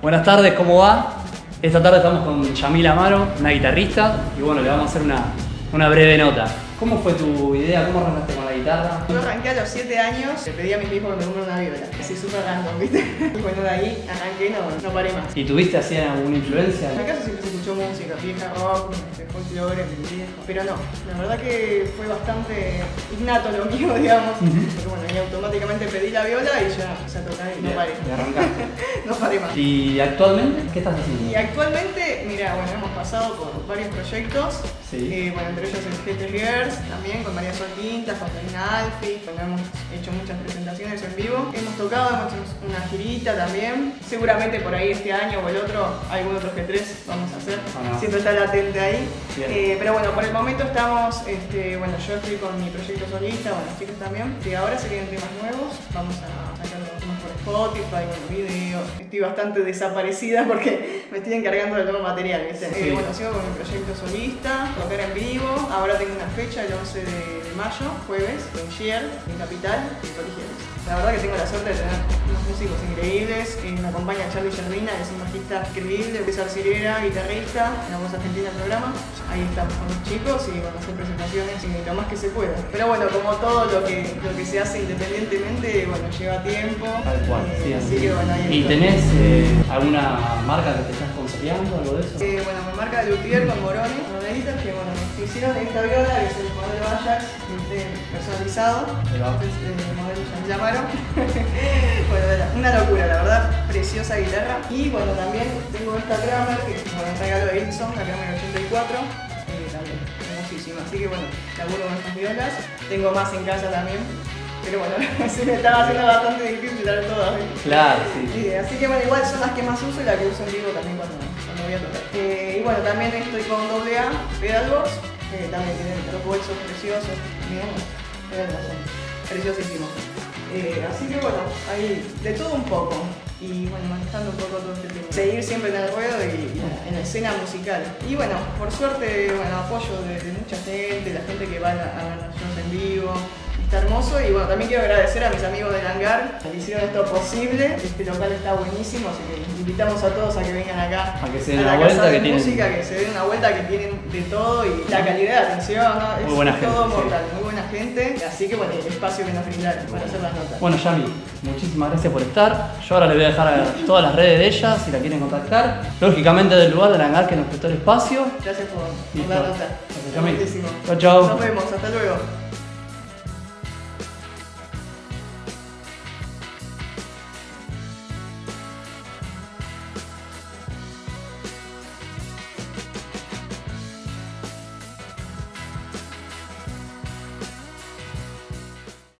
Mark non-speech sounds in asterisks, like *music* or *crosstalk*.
Buenas tardes, ¿cómo va? Esta tarde estamos con Yamila Amaro, una guitarrista, y bueno, le vamos a hacer una, una breve nota. ¿Cómo fue tu idea? ¿Cómo arrancaste con la guitarra? Yo arranqué a los 7 años, le pedí a mis viejos que me compren una viola. Así súper random, ¿viste? Y *laughs* bueno, de ahí arranqué y no, no paré más. ¿Y tuviste así alguna influencia? En mi casa siempre se escuchó música, vieja rock, folclore, mi viejo. Pero no, la verdad que fue bastante innato lo *laughs* mío, digamos. Porque bueno, y automáticamente pedí la viola y ya empecé a tocar y no paré. Y arrancaste. *laughs* no paré más. ¿Y actualmente qué estás haciendo? Y actualmente, mira, bueno, hemos pasado por varios proyectos. Sí. Eh, bueno, entre ellos el GT Girls, también con María Sol Quintas, con Karina Alfi. Bueno, hemos hecho muchas presentaciones en vivo. Hemos tocado, hemos hecho una girita también. Seguramente por ahí este año o el otro, algún otro G3 vamos a hacer. Ah. Siempre está latente ahí. Eh, pero bueno, por el momento estamos, este, bueno, yo estoy con mi proyecto solista, bueno, los chicos también. Y ahora se vienen temas nuevos. Vamos a sacar los por Spotify, bueno, videos. Estoy bastante desaparecida porque me estoy encargando del nuevo material, ¿viste? Sí. Eh, bueno, sigo con mi proyecto solista, tocar en vivo. Ahora tengo una fecha el 11 de, de mayo, jueves, en Gier, en Capital, en Colegiales. La verdad que tengo la suerte de tener unos músicos increíbles. Eh, me acompaña Charlie Jardina, que es un bajista increíble, César Cirera, guitarrista, en la voz argentina del programa. Ahí estamos con los chicos y bueno, hacer presentaciones y lo más que se pueda. Pero bueno, como todo lo que, lo que se hace independientemente, bueno, lleva tiempo. Tal cual, Eh, sí, así que bueno, ahí ¿Y tenés eh, alguna marca que te estás consolidando, algo de eso? Eh, bueno, me marca Luthier con Moroni, moneditas que bueno, me hicieron esta viola, que es el modelo Entonces, el modelo ya me llamaron. *laughs* bueno, una locura, la verdad, preciosa guitarra. Y bueno, también tengo esta Kramer, que es un regalo de Edison, la Kramer 84. eh, también, hermosísima. Así que bueno, laburo con estas violas. Tengo más en casa también. Pero bueno, *laughs* se me estaba haciendo bastante difícil dar todas. Claro, sí. Sí, así que bueno, igual son las que más uso y las que uso en vivo también cuando, cuando voy a tocar. Eh, y bueno, también estoy con AA, Pedalbox, que también tienen los bolsos preciosos, preciosísimos. Eh, así que bueno, ahí de todo un poco. Y bueno, manejando un poco todo este tema. Seguir siempre en el ruedo y, en la escena musical. Y bueno, por suerte, apoyo de, mucha gente, la gente que va a, a en vivo. Está hermoso y bueno, también quiero agradecer a mis amigos del hangar que hicieron esto posible. Este local está buenísimo, así que invitamos a todos a que vengan acá A que se den la una casa vuelta, de que tienen- música, que se den una vuelta, que tienen de todo y la calidad de atención, ¿no? es Muy buena todo gente, sí. mortal, muy buena gente. Así que bueno, el espacio que nos brindaron para hacer las notas. Bueno, Yami, muchísimas gracias por estar. Yo ahora les voy a dejar a todas las redes de ella si la quieren contactar. Lógicamente del lugar del hangar que nos prestó el espacio. Gracias por, por la nota. Gracias, Yami. Chau, chau. Nos vemos, hasta luego.